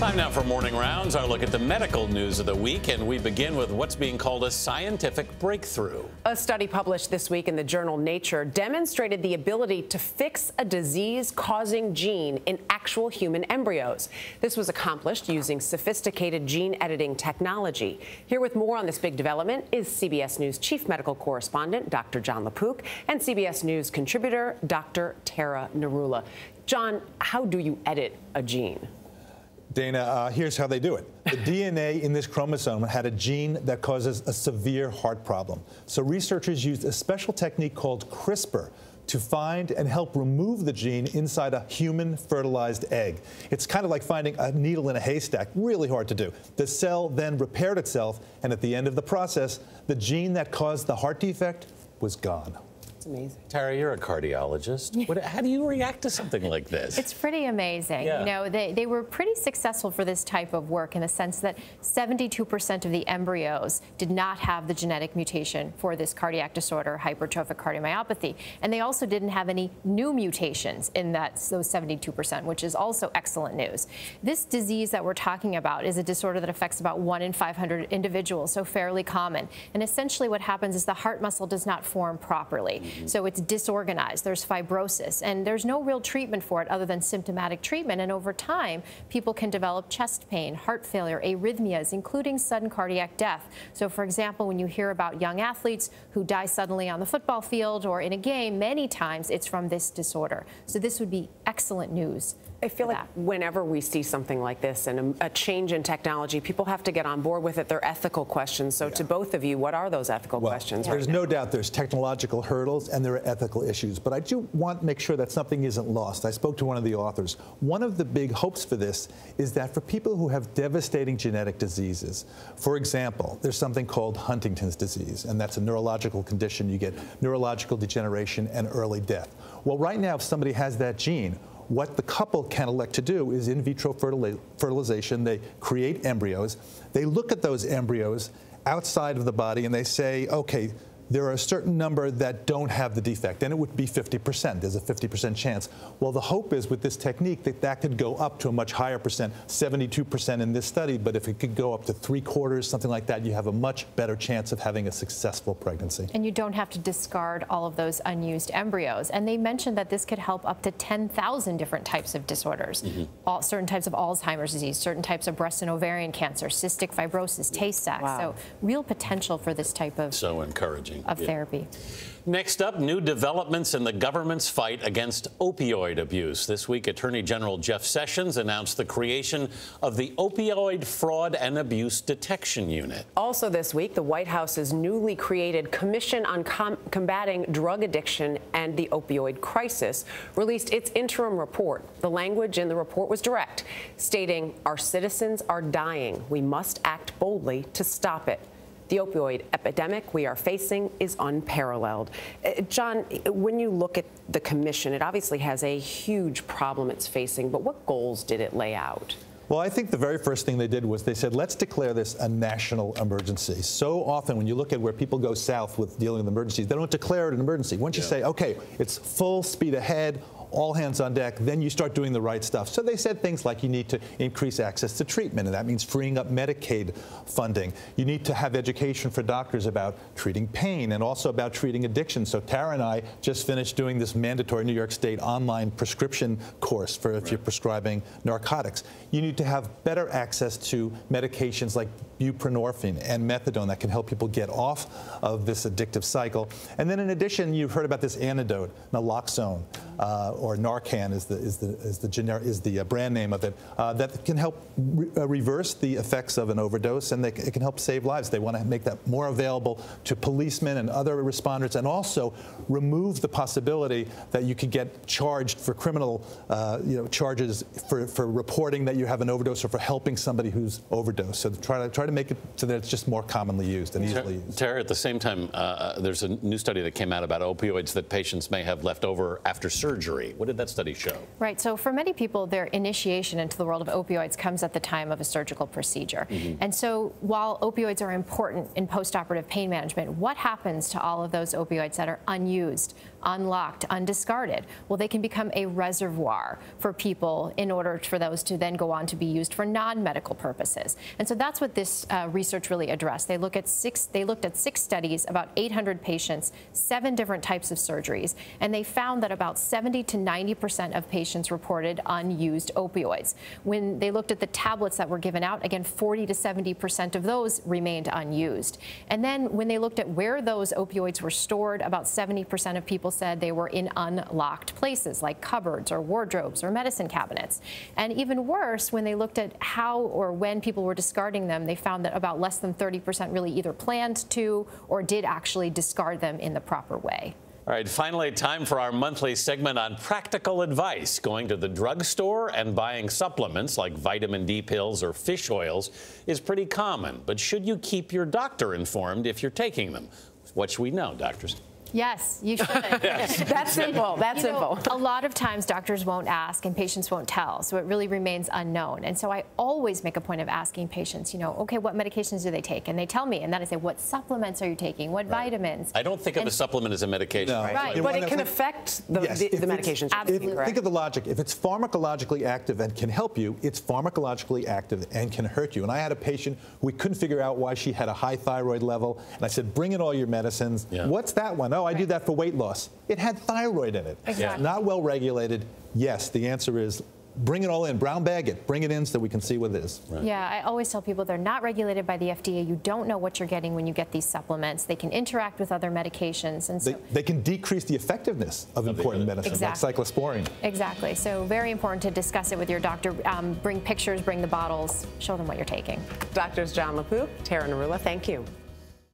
Time now for Morning Rounds, our look at the medical news of the week, and we begin with what's being called a scientific breakthrough. A study published this week in the journal Nature demonstrated the ability to fix a disease causing gene in actual human embryos. This was accomplished using sophisticated gene editing technology. Here with more on this big development is CBS News chief medical correspondent Dr. Jon LaPook and CBS News contributor Dr. Tara Narula. Jon, how do you edit a gene? Dana, uh, here's how they do it. The DNA in this chromosome had a gene that causes a severe heart problem. So researchers used a special technique called CRISPR to find and help remove the gene inside a human fertilized egg. It's kind of like finding a needle in a haystack, really hard to do. The cell then repaired itself, and at the end of the process, the gene that caused the heart defect was gone. It's amazing. Tara, you're a cardiologist. What, how do you react to something like this? It's pretty amazing. Yeah. You know, they, they were pretty successful for this type of work in the sense that 72% of the embryos did not have the genetic mutation for this cardiac disorder, hypertrophic cardiomyopathy. And they also didn't have any new mutations in that those 72%, which is also excellent news. This disease that we're talking about is a disorder that affects about 1 in 500 individuals, so fairly common. And essentially what happens is the heart muscle does not form properly. So it's disorganized. There's fibrosis, and there's no real treatment for it other than symptomatic treatment. And over time, people can develop chest pain, heart failure, arrhythmias, including sudden cardiac death. So, for example, when you hear about young athletes who die suddenly on the football field or in a game, many times it's from this disorder. So this would be excellent news. I feel like that. whenever we see something like this and a, a change in technology, people have to get on board with it. They're ethical questions. So, to both of you, what are those ethical Well, questions? there's right no now? doubt there's technological hurdles and there are ethical issues, but I do want to make sure that something isn't lost. I spoke to one of the authors. One of the big hopes for this is that for people who have devastating genetic diseases, for example, there's something called Huntington's disease, and that's a neurological condition. You get neurological degeneration and early death. Well, right now, if somebody has that gene, what the couple can elect to do is in vitro fertilization. They create embryos. They look at those embryos outside of the body and they say, okay, there are a certain number that don't have the defect, and it would be 50%. There's a 50% chance. Well, the hope is with this technique that that could go up to a much higher percent, 72% in this study, but if it could go up to three quarters, something like that, you have a much better chance of having a successful pregnancy. And you don't have to discard all of those unused embryos. And they mentioned that this could help up to 10,000 different types of disorders. Mm-hmm. All, certain types of Alzheimer's disease, certain types of breast and ovarian cancer, cystic fibrosis, Tay-Sachs. Wow. So real potential for this type of, so encouraging. Of Yeah. therapy. Next up, new developments in the government's fight against opioid abuse. This week, Attorney General Jeff Sessions announced the creation of the Opioid Fraud and Abuse Detection Unit. Also, this week, the White House's newly created Commission on Com- Combating Drug Addiction and the Opioid Crisis released its interim report. The language in the report was direct, stating, Our citizens are dying. We must act boldly to stop it. The opioid epidemic we are facing is unparalleled. Uh, Jon, when you look at the commission, it obviously has a huge problem it's facing, but what goals did it lay out? Well, I think the very first thing they did was they said, let's declare this a national emergency. So often, when you look at where people go south with dealing with emergencies, they don't declare it an emergency. Once you say, okay, it's full speed ahead, all hands on deck, then you start doing the right stuff. So they said things like you need to increase access to treatment, and that means freeing up Medicaid funding. You need to have education for doctors about treating pain and also about treating addiction. So Tara and I just finished doing this mandatory New York State online prescription course for if you're prescribing narcotics. You need to have better access to medications like buprenorphine and methadone that can help people get off of this addictive cycle. And then in addition, you've heard about this antidote, naloxone, uh, or Narcan is the is the is the gener- is the uh, brand name of it, uh, that can help re- uh, reverse the effects of an overdose, and they, it can help save lives. They want to make that more available to policemen and other responders, and also remove the possibility that you could get charged for criminal, uh, you know, charges for, for reporting that you have an overdose or for helping somebody who's overdosed. So try to try to make it so that it's just more commonly used and easily used. Tara, at the same time, uh, there's a new study that came out about opioids that patients may have left over after surgery. surgery. What did that study show? Right. So for many people, their initiation into the world of opioids comes at the time of a surgical procedure. Mm-hmm. And so while opioids are important in postoperative pain management, what happens to all of those opioids that are unused, unlocked, undiscarded? Well, they can become a reservoir for people in order for those to then go on to be used for non-medical purposes. And so that's what this uh, research really addressed. They look at six. They looked at six studies, about 800 patients, seven different types of surgeries, and they found that about 70 to 90 percent of patients reported unused opioids. When they looked at the tablets that were given out, again, 40 to 70 percent of those remained unused. And then when they looked at where those opioids were stored, about 70 percent of people said they were in unlocked places like cupboards or wardrobes or medicine cabinets. And even worse, when they looked at how or when people were discarding them, they found that about less than 30 percent really either planned to or did actually discard them in the proper way. All right, finally, time for our monthly segment on practical advice. Going to the drugstore and buying supplements like vitamin D pills or fish oils is pretty common, but should you keep your doctor informed if you're taking them? What should we know, doctors? Yes, you should. yes. That's simple. That's you know, simple. a lot of times doctors won't ask and patients won't tell, so it really remains unknown. And so I always make a point of asking patients, you know, okay, what medications do they take? And they tell me, and then I say, what supplements are you taking? What right. vitamins? I don't think and of a supplement as a medication. No. Right, right. but it can affect the, yes, the, the medications. Absolutely if, Think of the logic. If it's pharmacologically active and can help you, it's pharmacologically active and can hurt you. And I had a patient we couldn't figure out why she had a high thyroid level, and I said, bring in all your medicines. Yeah. What's that one? Oh, I right. do that for weight loss. It had thyroid in it. Exactly. Not well regulated. Yes, the answer is bring it all in, brown bag it, bring it in so that we can see what it is. Right. Yeah, I always tell people they're not regulated by the FDA. You don't know what you're getting when you get these supplements. They can interact with other medications, and so they, they can decrease the effectiveness of, of important medicines exactly. like cyclosporine. Exactly. So very important to discuss it with your doctor. Um, bring pictures, bring the bottles, show them what you're taking. Doctors Jon LaPook, Tara Narula, thank you.